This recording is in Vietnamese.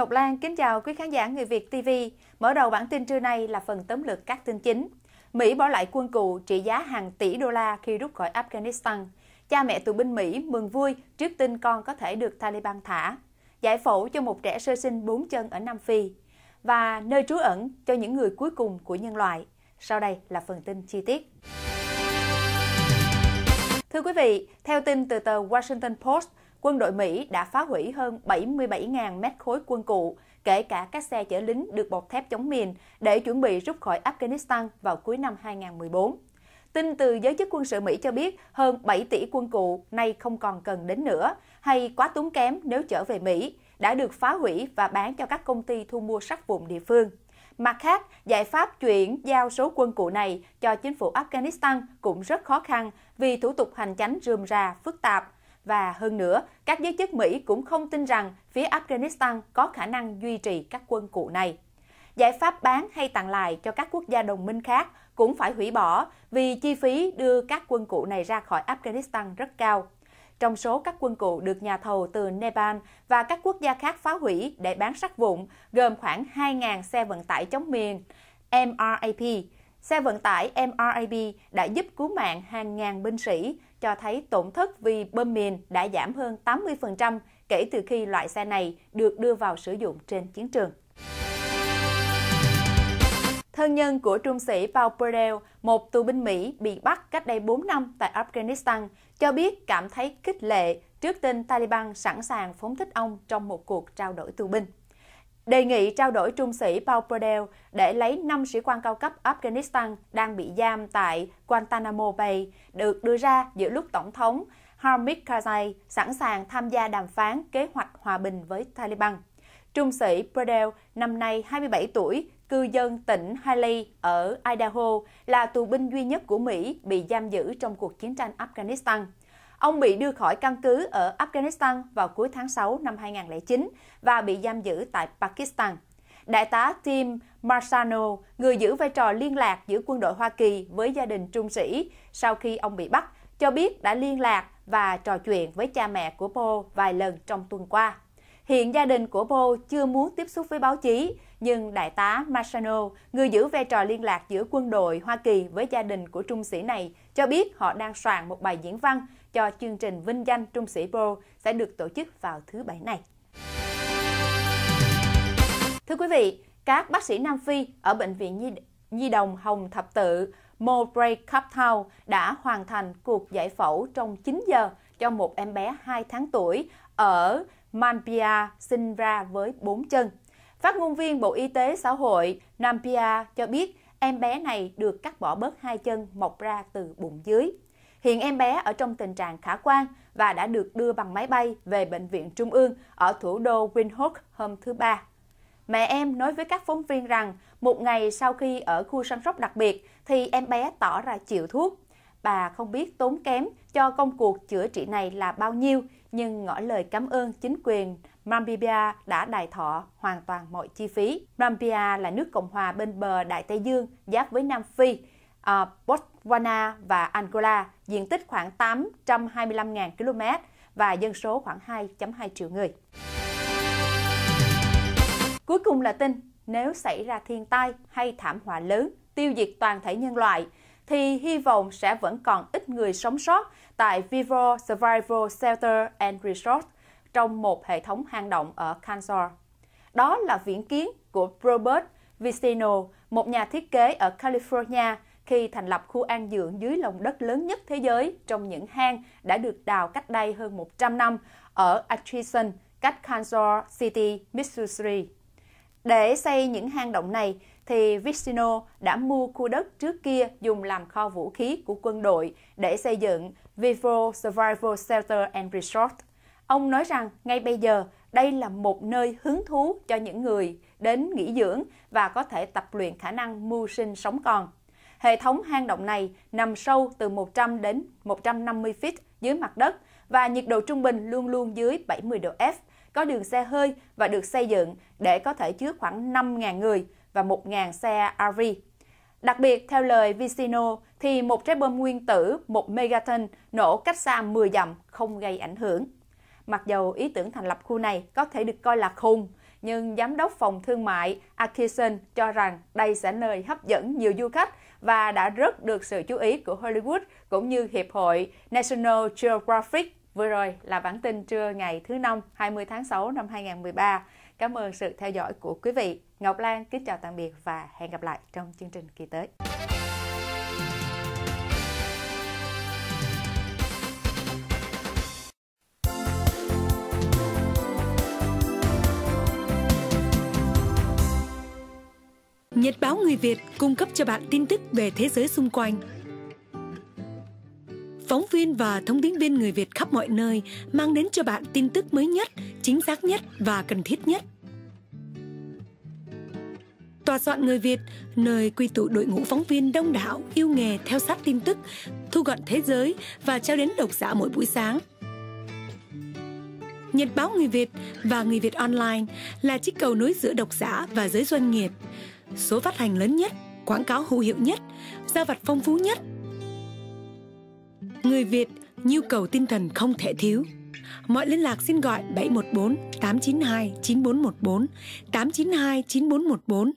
Ngọc Lan kính chào quý khán giả Người Việt TV. Mở đầu bản tin trưa nay là phần tóm lược các tin chính. Mỹ bỏ lại quân cụ trị giá hàng tỷ đô la khi rút khỏi Afghanistan. Cha mẹ tù binh Mỹ mừng vui trước tin con có thể được Taliban thả. Giải phẫu cho một trẻ sơ sinh bốn chân ở Nam Phi. Và nơi trú ẩn cho những người cuối cùng của nhân loại. Sau đây là phần tin chi tiết. Thưa quý vị, theo tin từ tờ Washington Post, quân đội Mỹ đã phá hủy hơn 77.000 mét khối quân cụ, kể cả các xe chở lính được bọc thép chống mìn để chuẩn bị rút khỏi Afghanistan vào cuối năm 2014. Tin từ giới chức quân sự Mỹ cho biết hơn 7 tỷ quân cụ nay không còn cần đến nữa hay quá tốn kém nếu trở về Mỹ, đã được phá hủy và bán cho các công ty thu mua sắt vụn địa phương. Mặt khác, giải pháp chuyển giao số quân cụ này cho chính phủ Afghanistan cũng rất khó khăn vì thủ tục hành chánh rườm rà, phức tạp. Và hơn nữa, các giới chức Mỹ cũng không tin rằng phía Afghanistan có khả năng duy trì các quân cụ này. Giải pháp bán hay tặng lại cho các quốc gia đồng minh khác cũng phải hủy bỏ vì chi phí đưa các quân cụ này ra khỏi Afghanistan rất cao. Trong số các quân cụ được nhà thầu từ Nepal và các quốc gia khác phá hủy để bán sắt vụn, gồm khoảng 2.000 xe vận tải chống miền MRAP. Xe vận tải MRAP đã giúp cứu mạng hàng ngàn binh sĩ, cho thấy tổn thất vì bơm mìn đã giảm hơn 80% kể từ khi loại xe này được đưa vào sử dụng trên chiến trường. Thân nhân của trung sĩ Paul Burdell, một tù binh Mỹ bị bắt cách đây 4 năm tại Afghanistan, cho biết cảm thấy khích lệ trước tin Taliban sẵn sàng phóng thích ông trong một cuộc trao đổi tù binh. Đề nghị trao đổi trung sĩ Paul Burdell để lấy 5 sĩ quan cao cấp Afghanistan đang bị giam tại Guantanamo Bay được đưa ra giữa lúc Tổng thống Hamid Karzai sẵn sàng tham gia đàm phán kế hoạch hòa bình với Taliban. Trung sĩ Burdell, năm nay 27 tuổi, cư dân tỉnh Haley ở Idaho, là tù binh duy nhất của Mỹ bị giam giữ trong cuộc chiến tranh Afghanistan. Ông bị đưa khỏi căn cứ ở Afghanistan vào cuối tháng 6 năm 2009 và bị giam giữ tại Pakistan. Đại tá Tim Marsano, người giữ vai trò liên lạc giữa quân đội Hoa Kỳ với gia đình trung sĩ sau khi ông bị bắt, cho biết đã liên lạc và trò chuyện với cha mẹ của Paul vài lần trong tuần qua. Hiện gia đình của Paul chưa muốn tiếp xúc với báo chí, nhưng đại tá Marsano, người giữ vai trò liên lạc giữa quân đội Hoa Kỳ với gia đình của trung sĩ này, cho biết họ đang soạn một bài diễn văn cho chương trình vinh danh trung sĩ Pro sẽ được tổ chức vào thứ Bảy này. Thưa quý vị, các bác sĩ Nam Phi ở Bệnh viện Nhi, Nhi đồng Hồng Thập Tự Mowbray Captown đã hoàn thành cuộc giải phẫu trong 9 giờ cho một em bé 2 tháng tuổi ở Nampia sinh ra với 4 chân. Phát ngôn viên Bộ Y tế Xã hội Nampia cho biết em bé này được cắt bỏ bớt hai chân mọc ra từ bụng dưới. Hiện em bé ở trong tình trạng khả quan và đã được đưa bằng máy bay về Bệnh viện Trung ương ở thủ đô Windhoek hôm thứ Ba. Mẹ em nói với các phóng viên rằng một ngày sau khi ở khu săn sóc đặc biệt thì em bé tỏ ra chịu thuốc. Bà không biết tốn kém cho công cuộc chữa trị này là bao nhiêu, nhưng ngỏ lời cảm ơn chính quyền Namibia đã đài thọ hoàn toàn mọi chi phí. Namibia là nước Cộng hòa bên bờ Đại Tây Dương giáp với Nam Phi, uh, Botswana và Angola, diện tích khoảng 825.000 km và dân số khoảng 2.2 triệu người. Cuối cùng là tin, nếu xảy ra thiên tai hay thảm họa lớn, tiêu diệt toàn thể nhân loại, thì hy vọng sẽ vẫn còn ít người sống sót tại Vivo Survival Shelter and Resort trong một hệ thống hang động ở Kansas. Đó là viễn kiến của Robert Vicino, một nhà thiết kế ở California khi thành lập khu an dưỡng dưới lòng đất lớn nhất thế giới trong những hang đã được đào cách đây hơn 100 năm ở Atchison, cách Kansas City, Missouri. Để xây những hang động này, thì Vicino đã mua khu đất trước kia dùng làm kho vũ khí của quân đội để xây dựng Vivo Survival Shelter and Resort. Ông nói rằng ngay bây giờ đây là một nơi hứng thú cho những người đến nghỉ dưỡng và có thể tập luyện khả năng mưu sinh sống còn. Hệ thống hang động này nằm sâu từ 100 đến 150 feet dưới mặt đất và nhiệt độ trung bình luôn luôn dưới 70 độ F, có đường xe hơi và được xây dựng để có thể chứa khoảng 5.000 người và 1.000 xe RV. Đặc biệt, theo lời Vicino, thì một trái bom nguyên tử, một megaton, nổ cách xa 10 dặm không gây ảnh hưởng. Mặc dầu ý tưởng thành lập khu này có thể được coi là khùng, nhưng Giám đốc Phòng Thương mại Atkinson cho rằng đây sẽ nơi hấp dẫn nhiều du khách và đã rất được sự chú ý của Hollywood cũng như Hiệp hội National Geographic. Vừa rồi là bản tin trưa ngày thứ Năm 20 tháng 6 năm 2013. Cảm ơn sự theo dõi của quý vị. Ngọc Lan kính chào tạm biệt và hẹn gặp lại trong chương trình kỳ tới. Nhật báo người Việt cung cấp cho bạn tin tức về thế giới xung quanh. Phóng viên và thông tín viên người Việt khắp mọi nơi mang đến cho bạn tin tức mới nhất, chính xác nhất và cần thiết nhất. Tòa soạn người Việt, nơi quy tụ đội ngũ phóng viên đông đảo, yêu nghề theo sát tin tức, thu gọn thế giới và trao đến độc giả mỗi buổi sáng. Nhật báo Người Việt và Người Việt Online là chiếc cầu nối giữa độc giả và giới doanh nghiệp – số phát hành lớn nhất, quảng cáo hữu hiệu nhất, gia vật phong phú nhất. Người Việt, nhu cầu tinh thần không thể thiếu. Mọi liên lạc xin gọi 714 892 9414 892 9414